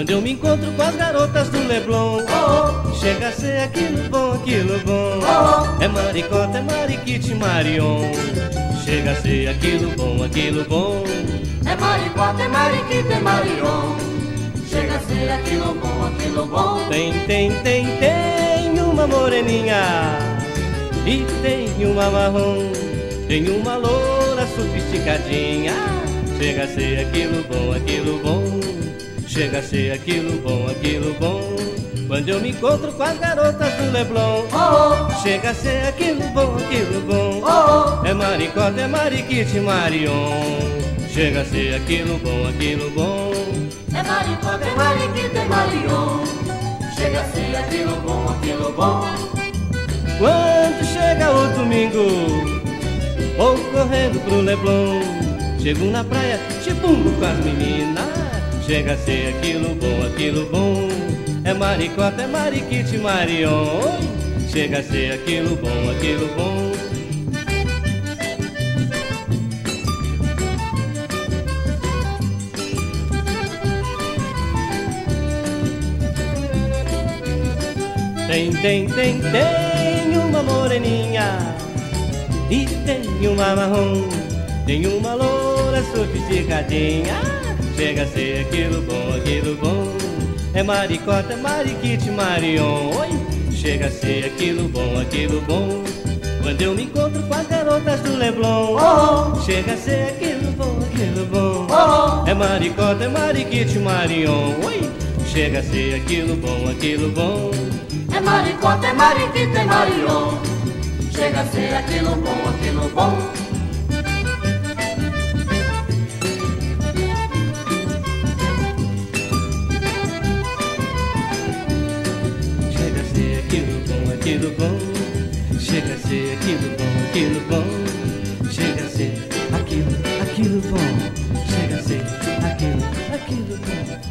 Quando eu me encontro com as garotas do Leblon, oh, oh. chega a ser aquilo bom, aquilo bom. Oh, é maricota, é mariquite, marion. Chega a ser aquilo bom, aquilo bom. É maricota, é mariquite, é marion. Chega a ser aquilo bom, aquilo bom. Tem, tem, tem, tem uma moreninha. E tem uma marrom. Tem uma loura sofisticadinha. Chega a ser aquilo bom, aquilo bom. Chega a ser aquilo bom, aquilo bom. Quando eu me encontro com as garotas do Leblon, oh, oh. chega a ser aquilo bom, aquilo bom. Oh, é maricota, é mariquite, marion. Chega a ser aquilo bom, aquilo bom. É maricota, é mariquite, é marion. Chega a ser aquilo bom, aquilo bom. Quando chega o domingo, vou correndo pro Leblon. Chego na praia, chibungo com as meninas. Chega a ser aquilo bom, aquilo bom. É maricota, é mariquite, marion. Chega a ser aquilo bom, aquilo bom. Tem, tem, tem, tem uma moreninha e tem uma marrom, tem uma loura sofisticadinha. Chega a ser aquilo bom, aquilo bom. É maricota, é mariquite, marion. Oi, chega a ser aquilo bom, aquilo bom. Quando eu me encontro com as garotas do Leblon, oh, oh. chega a ser aquilo bom, aquilo bom. Oh, é maricota, é mariquite, marion. Oi, chega a ser aquilo bom, aquilo bom. É maricota, é mariquite, é marion. Chega a ser aquilo bom, aquilo bom. Aquilo bom, chega a ser aquilo bom, aquilo bom, chega a ser aquilo, aquilo bom, chega a ser aquilo, aquilo bom.